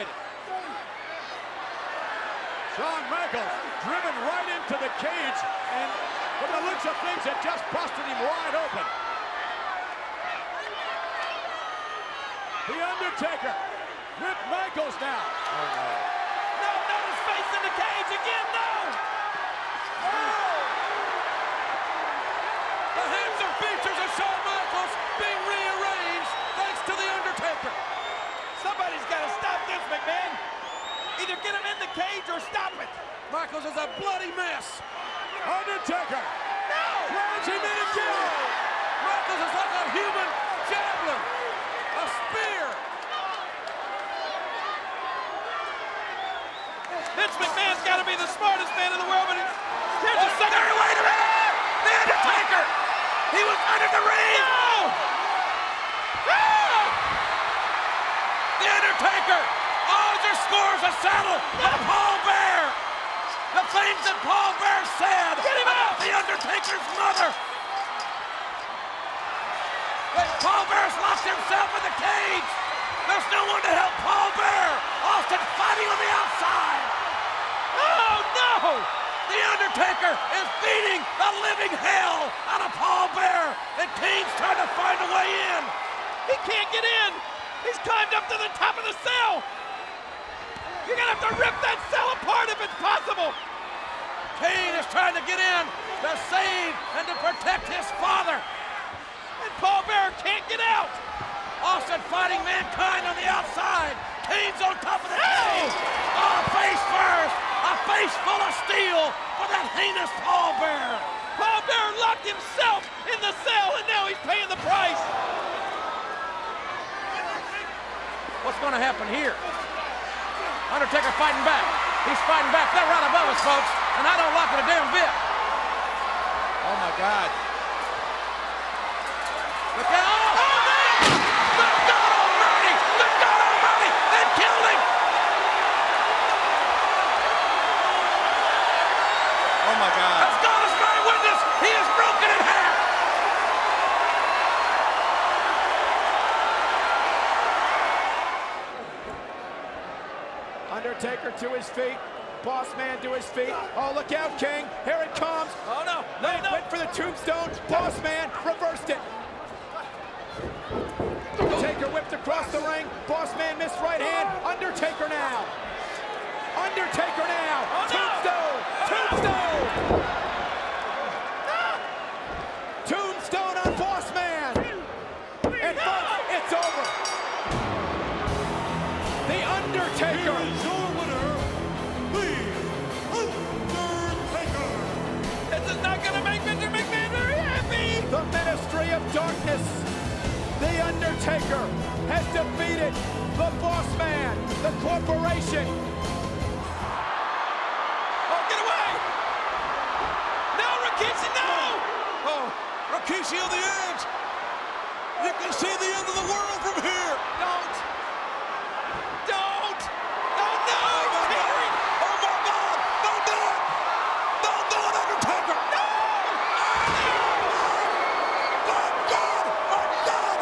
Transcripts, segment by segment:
Lacerated. Shawn Michaels driven right into the cage, and from the looks of things, it just busted him wide open. The Undertaker with Michaels now. No, not his face in the cage again, no! The handsome features of Shawn Michaels being rearranged thanks to The Undertaker. Somebody's got to stop this, McMahon. Either get him in the cage or stop it. Michaels is a bloody mess. Undertaker No! plunge him in again. Michaels is like a human javelin, a spear. Vince McMahon's got to be the smartest man in the world, but he, here's Oh, a second. no, wait a minute! The Undertaker! He was under the ring! No! The Undertaker! Oh, scores a saddle on Paul Bearer! The things that Paul Bearer said Get him out! the Undertaker's mother! But Paul Bearer's locked himself in the cage! There's no one to help Paul Bearer! Austin fighting on the outside! Oh, no! The Undertaker is beating the living hell out of Paul Bearer, and Kane's trying to find a way in. He can't get in. He's climbed up to the top of the cell. You're to have to rip that cell apart if it's possible. Kane is trying to get in to save and to protect his father. And Paul Bearer can't get out. Austin fighting mankind on the outside. Kane's on top of the cage. Oh, face first. A face full of steel for that heinous Paul Bearer. Paul Bearer locked himself in the cell, and now he's paying the price. What's going to happen here? Undertaker fighting back. He's fighting back. They're right above us, folks, and I don't like it a damn bit. Oh, my God. Look out! Oh, man! Good God Almighty! Good God Almighty! They killed him! Oh, my God. As God is my witness, he is broken in half! Undertaker to his feet. Boss man to his feet. Oh, look out, King. Here it comes. Oh, no. Went, went for the tombstone. Boss man reversed it. Taker whipped across the ring. Boss man missed right hand. Undertaker now. Undertaker now. Oh, no. Tombstone. Tombstone The Ministry of Darkness, The Undertaker, has defeated the Boss Man, the corporation. Oh, get away. No, Rikishi, no. Oh, Rikishi on the edge! You can see the end of the world from here! Don't. Don't. Oh, no. He's tearing. Oh my God! Don't do it! Don't do it, Undertaker! No! My God! My God!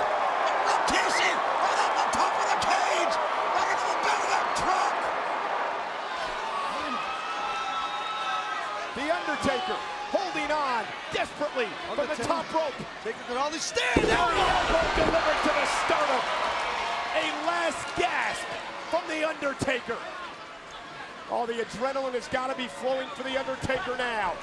Rikishi! Right up on top of the cage! Right into the bed of that truck! The Undertaker holding on desperately from the top rope. Hardly stand. The elbow delivered to the sternum. A last gasp from The Undertaker. All the adrenaline has got to be flowing for The Undertaker now.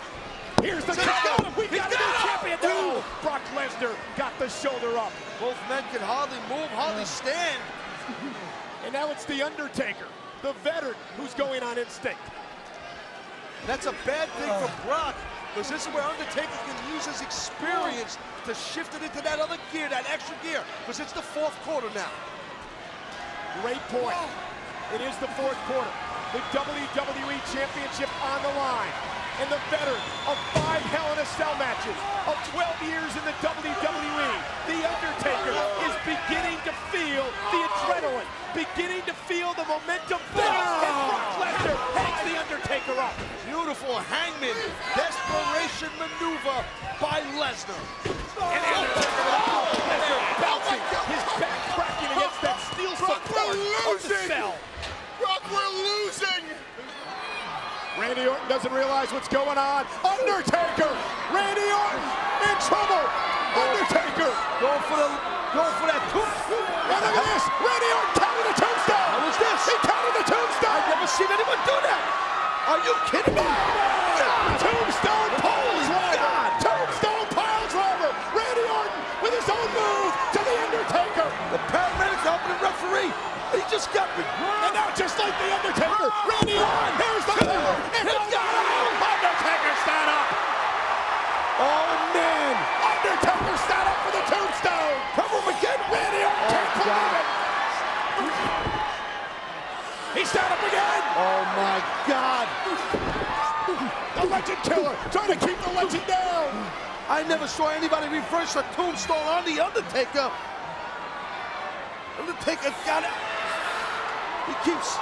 Here's the He's count. got him. We've He's got a new champion. No, Brock Lesnar got the shoulder up. Both men can hardly move, hardly stand. And now it's The Undertaker, the veteran, who's going on instinct. That's a bad thing for Brock, because this is where Undertaker can use his experience to shift it into that other gear, that extra gear, because it's the fourth quarter now. Great point. It is the fourth quarter. The WWE Championship on the line. And the veteran of five Hell in a Cell matches, of 12 years in the WWE, The Undertaker is beginning to feel the adrenaline, beginning to feel the momentum build. And Brock Lesnar hangs The Undertaker up. Beautiful hangman, desperation maneuver by Lesnar. And Undertaker a Lesnar bouncing, his back cracking against that steel Brock support. of the losing. cell. Brock, we're losing. Randy Orton doesn't realize what's going on. Undertaker. Randy Orton in trouble. Undertaker. Going for the, going for that tooth. And look at this. Randy Orton counted the tombstone. How was this? He counted the tombstone. I've never seen anyone do that. Are you kidding me? Tombstone pile driver. Tombstone pile driver. Randy Orton with his own move to the Undertaker. The paramedics helping the referee. He just got me. And now just like the Undertaker, Randy Orton. Here's the cover. It's He's got over. Undertaker stand up. Oh, man. Undertaker stand up for the tombstone. Cover him again. Randy Orton can't Oh, God. believe it. He stand up again. Oh, my God. The legend killer trying to keep the legend down. I never saw anybody reverse a tombstone on The Undertaker. Undertaker got it. He keeps,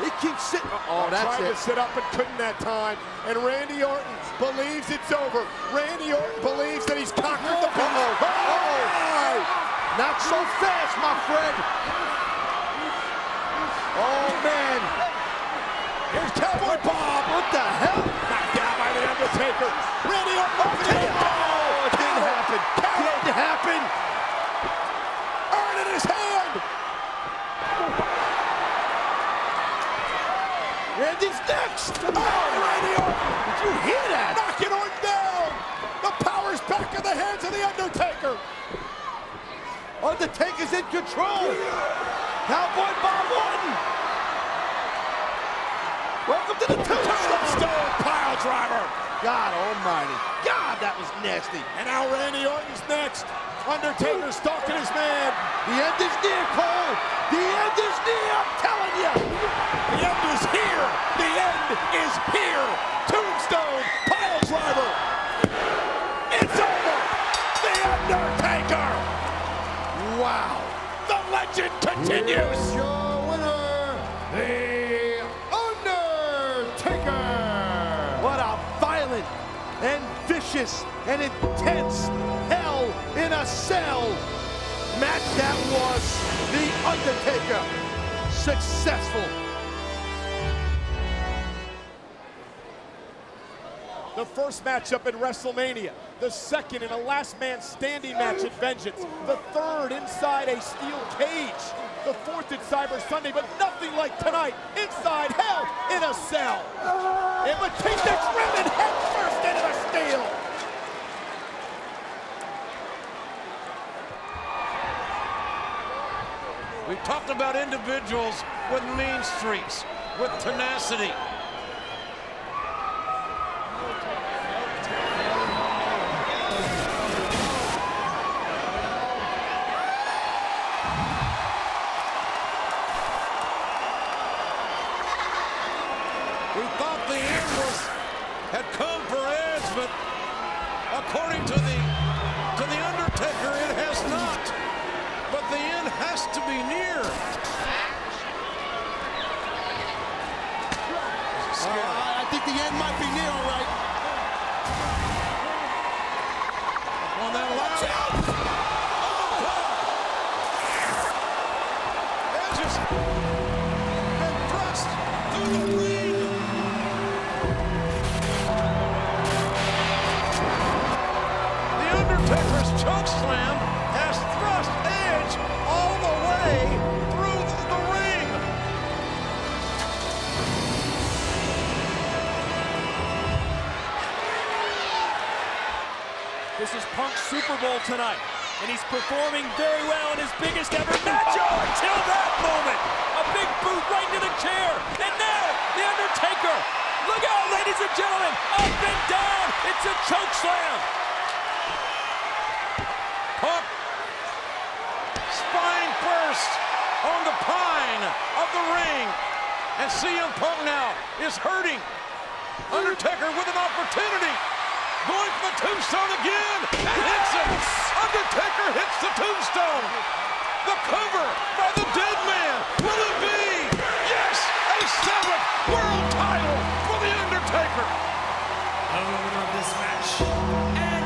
he keeps sitting. Oh, that's Tried it. to sit up and couldn't that time. And Randy Orton believes it's over. Randy Orton believes that he's conquered the beast. Uh-oh. Oh, Not so fast, my friend. Oh, man. Here's Cowboy Bob. What the hell? Knocked down by the Undertaker. Randy Orton over Oh, it didn't happen. Didn't happen. Urn in his hand. Randy's next. Oh, Randy Orton. Did you hear that? Knocking Orton down. The power's back in the hands of the Undertaker. Undertaker's in control. Cowboy Bob Orton. Welcome to the tombstone. Stone pile driver. God almighty. God, that was nasty. And now Randy Orton's next. Undertaker stalking his man. The end is near, Cole. The end is near, I'm telling you. The end is here. The end is here. Tombstone pile driver. It's over. The Undertaker. Wow. The legend continues. Your winner, The Undertaker. What a violent and vicious and intense hell in a cell match that was. The Undertaker successful. The first matchup in WrestleMania. The second in a last man standing match at Vengeance. The third inside a steel cage. The fourth at Cyber Sunday, but nothing like tonight. Inside hell in a cell. And Batista's driven headfirst into the steel. We've talked about individuals with mean streaks, with tenacity. Uh, I think the end might be near, all right. On that loud. Edge has been thrust through the ring. The Undertaker's choke slam This is Punk's Super Bowl tonight, and he's performing very well in his biggest ever match oh, until that moment. A big boot right into the chair, and now The Undertaker. Look out, ladies and gentlemen, up and down. It's a choke slam. Punk spine first on the pine of the ring. And CM Punk now is hurting. Undertaker with an opportunity. Going for the tombstone again and hits it. Undertaker hits the tombstone. The cover by the dead man. Will it be? Yes, a seventh world title for the Undertaker. Winner of this match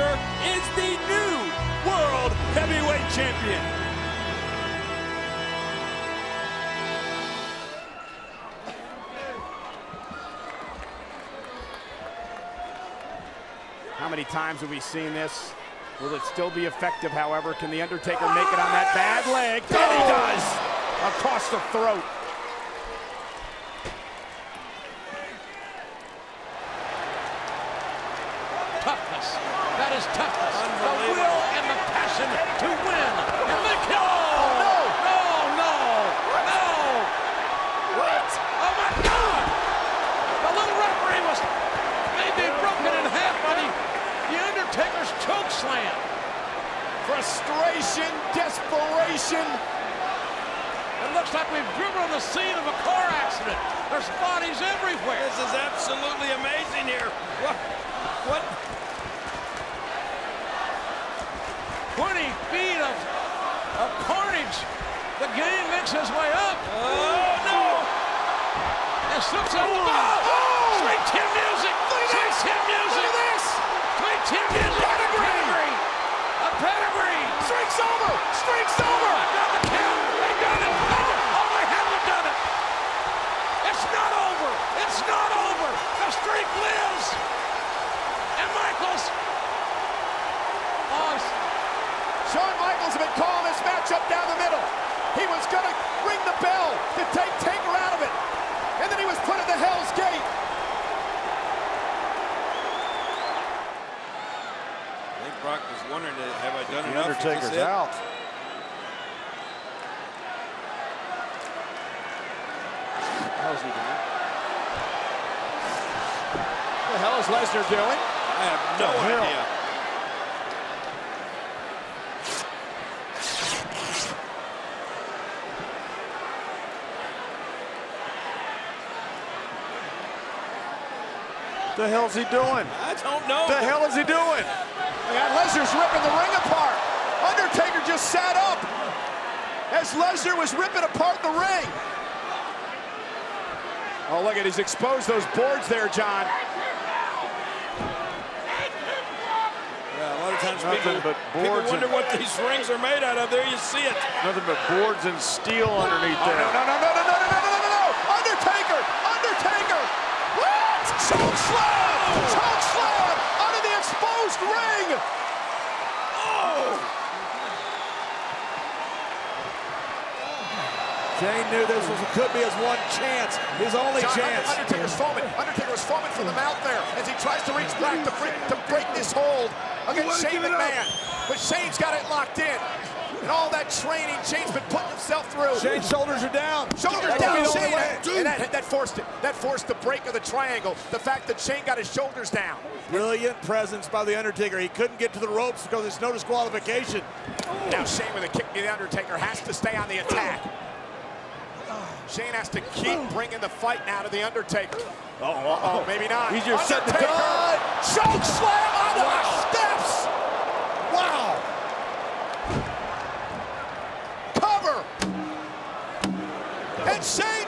Undertaker is the new World Heavyweight Champion. How many times have we seen this? Will it still be effective, however? Can The Undertaker make it on that bad leg? And he oh! does! Across the throat. Toughness. That is toughness. The will and the passion to win. And the kill. Oh, no. No, no, no. What? Oh, my God. The little referee was maybe broken in half by the, the Undertaker's choke slam. Frustration, desperation. It looks like we've driven on the scene of a car accident. There's bodies everywhere. This is absolutely amazing here. What? What? 20 feet of, of carnage. The game makes his way up. Oh, no! And slips out the ball. Oh! Sweet chin music. Sweet chin music. Look at this! Sweet chin music. Pedigree. Streak's over! Streak's over! Got the count. They done it. Oh, they haven't done it. It's not over. It's not over. The streak lives. And Michaels. Oh, Shawn Michaels had been calling this matchup down the middle. He was going to ring the bell to take Taker out of it. And then he was put in the Hell's Gate. I think Brock was wondering, uh, have I done The enough? Undertaker's it? out. How's he doing? What the hell is Lesnar doing? I have no The hell? idea. The hell's he doing? I don't know. The hell is he doing? And Lesnar's ripping the ring apart. Undertaker just sat up as Lesnar was ripping apart the ring. Oh, look at he's exposed those boards there, John. Yeah, a lot of times Nothing people, but people wonder and- what these rings are made out of. There you see it. Nothing but boards and steel underneath Oh, there. no, no, no, no, no, no, no, no, no, no, no! Undertaker! Undertaker! What? Choke slam! Choke slam! Out of the exposed ring! Shane oh. knew this was could be his one chance, his only John, chance. Undertaker's foaming. Undertaker's foaming from the mouth there as he tries to reach back to break, to break this hold against Shane McMahon. But Shane's got it locked in. And all that training Shane's been putting himself through. Shane's shoulders are down. Shoulders That down, could be the only Shane. way. And that, that forced it. That forced the break of the triangle. The fact that Shane got his shoulders down. Brilliant presence by the Undertaker. He couldn't get to the ropes because there's no disqualification. Now Shane with a kick to the Undertaker has to stay on the attack. Shane has to keep bringing the fight now to the Undertaker. Oh, uh oh, maybe not. He's just setting the Undertaker, gun. choke slam on the steps. Wow. Cover. And Shane